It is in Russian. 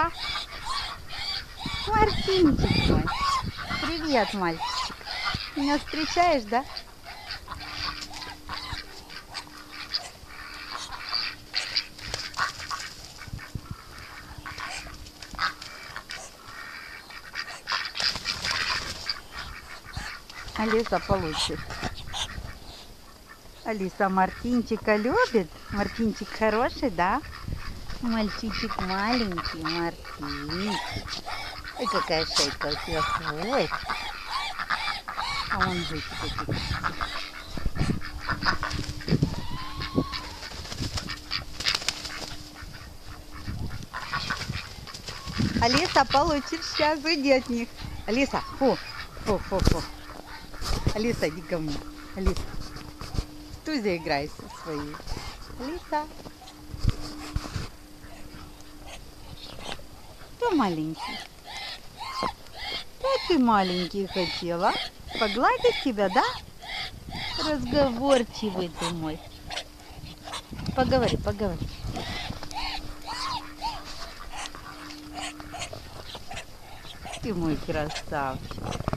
Алиса! Мартинчик мой. Привет, мальчик. Меня встречаешь, да? Алиса получит. Алиса Мартинчика любит? Мартинчик хороший, да? Мальчичек маленький, Мартинчик. Ой, какая шейка у тебя. Ой. А он зычит. Алиса получит сейчас, уйди от них. Алиса, фу, фу, фу, фу. Алиса, иди ко мне. Алиса, Тузя играй со своей. Алиса. Маленький? Да ты маленький хотела. Погладить тебя, да? Разговорчивый ты мой. Поговори, поговори. Ты мой красавчик.